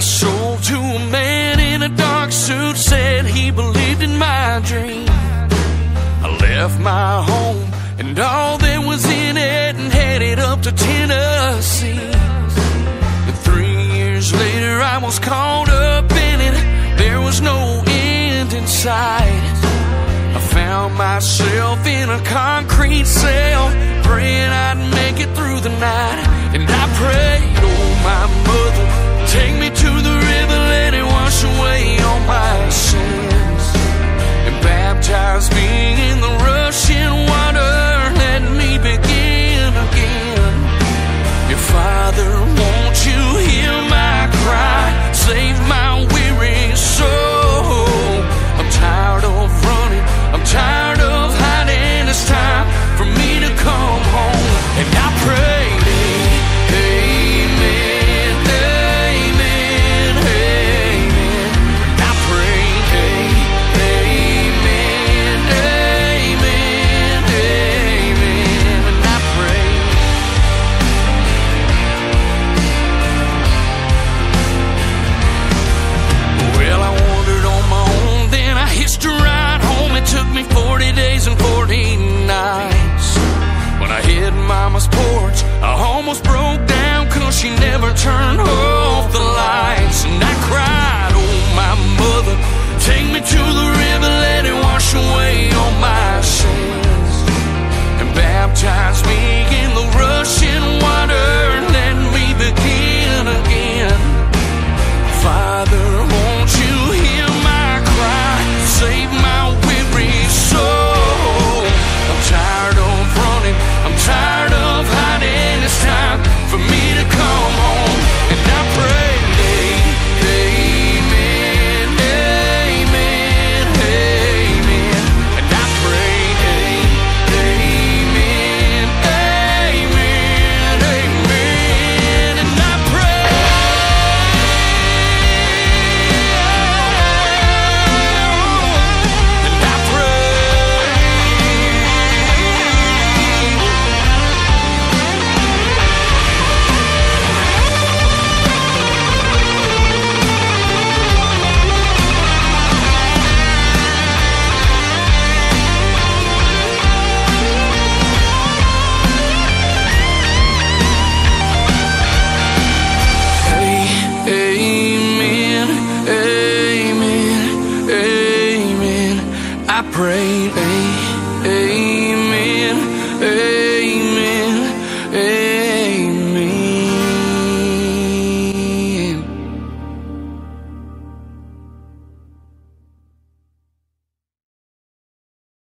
my soul to a man in a dark suit, said he believed in my dream. I left my home and all that was in it and headed up to Tennessee. And three years later, I was caught up in it. There was no end in sight. I found myself in a concrete cell, praying I'd make it through the night. And I prayed, mama's porch. I almost broke down cause she never turned home.